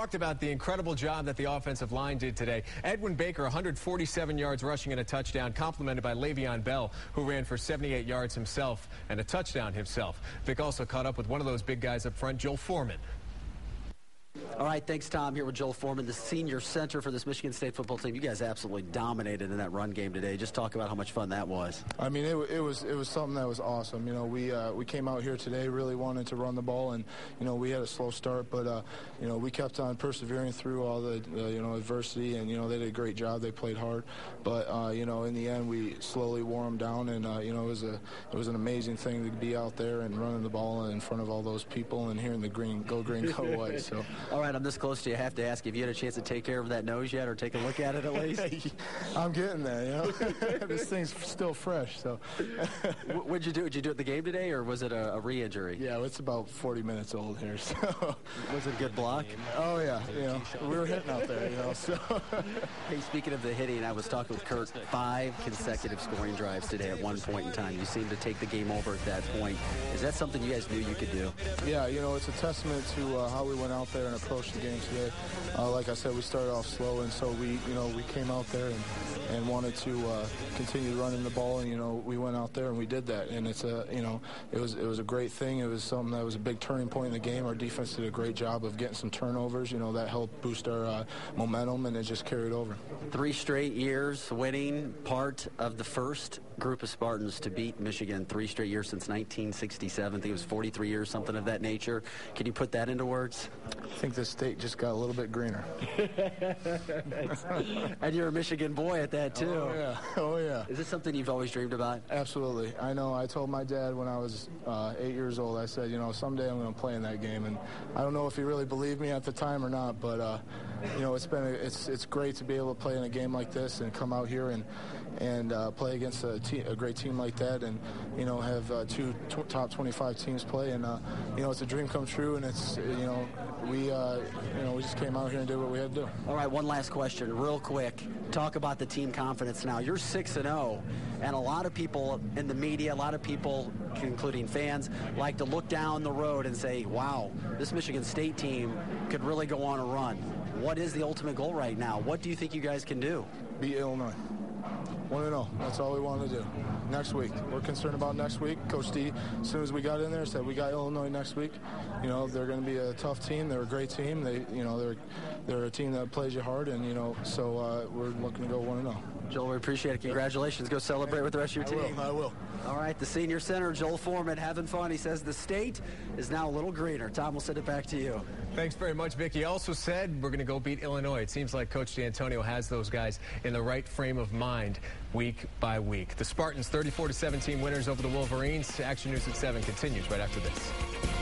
Talked about the incredible job that the offensive line did today. Edwin Baker, 147 yards rushing and a touchdown, complimented by Le'Veon Bell, who ran for 78 yards himself and a touchdown himself. Vic also caught up with one of those big guys up front, Joel Foreman. All right, thanks, Tom. Here with Joel Foreman, the senior center for this Michigan State football team. You guys absolutely dominated in that run game today. Just talk about how much fun that was. I mean, it, it was it was something that was awesome. You know, we uh, we came out here today really wanting to run the ball, and you know we had a slow start, but uh, you know we kept on persevering through all the uh, you know adversity, and you know they did a great job. They played hard, but uh, you know in the end we slowly wore them down, and uh, you know it was a it was an amazing thing to be out there and running the ball in front of all those people and hearing the green go green go white. So. All right, I'm this close to you. Have to ask if you had a chance to take care of that nose yet, or take a look at it at least. I'm getting there. You know, this thing's still fresh. So, what'd you do? Did you do it the game today, or was it a, a re-injury? Yeah, it's about 40 minutes old here. So, was it a good block? Oh yeah, you know, we were hitting out there. You know, so. hey, speaking of the hitting, I was talking with Kurt. Five consecutive scoring drives today at one point in time. You seemed to take the game over at that point. Is that something you guys knew you could do? Yeah, you know, it's a testament to uh, how we went out there and approached the game today. Uh, like I said, we started off slow, and so we, you know, we came out there and, and wanted to uh, continue running the ball, and you know, we went out there and we did that, and it's a, you know, it was it was a great thing. It was something that was a big turning point in the game. Our defense did a great job of getting some turnovers. You know, that helped boost our uh, momentum, and it just carried over. Three straight years winning, part of the first group of Spartans to beat Michigan three straight years since 1967. I think it was 43 years, something of that nature. Can you put that into words? I think the state just got a little bit greener. and you're a Michigan boy at that, too. Oh, yeah. Oh, yeah. Is this something you've always dreamed about? Absolutely. I know. I told my dad when I was uh, eight years old, I said, you know, someday I'm going to play in that game. And I don't know if he really believed me at the time or not, but, uh, you know, it's been a, it's it's great to be able to play in a game like this and come out here and and uh, play against a, te- a, great team like that, and you know have uh, two t- top 25 teams play, and uh, you know it's a dream come true, and it's you know we uh, you know we just came out here and did what we had to do. All right, one last question, real quick. Talk about the team confidence now. You're six and zero, and a lot of people in the media, a lot of people, including fans, like to look down the road and say, "Wow, this Michigan State team could really go on a run." What is the ultimate goal right now? What do you think you guys can do? Beat Illinois. 1 0. That's all we want to do. Next week. We're concerned about next week. Coach D, as soon as we got in there, said we got Illinois next week. You know, they're going to be a tough team. They're a great team. They, you know, they're they're a team that plays you hard, and you know, so uh, we're looking to go 1 and 0. Joel, we appreciate it. Congratulations. Go celebrate with the rest of your team. I will. I will. All right, the senior center, Joel Foreman, having fun. He says the state is now a little greener. Tom, we'll send it back to you. Thanks very much, Vicky. Also said we're going to go beat Illinois. It seems like Coach D'Antonio has those guys in the right frame of mind week by week. The Spartans 34-17 winners over the Wolverines. Action News at 7 continues right after this.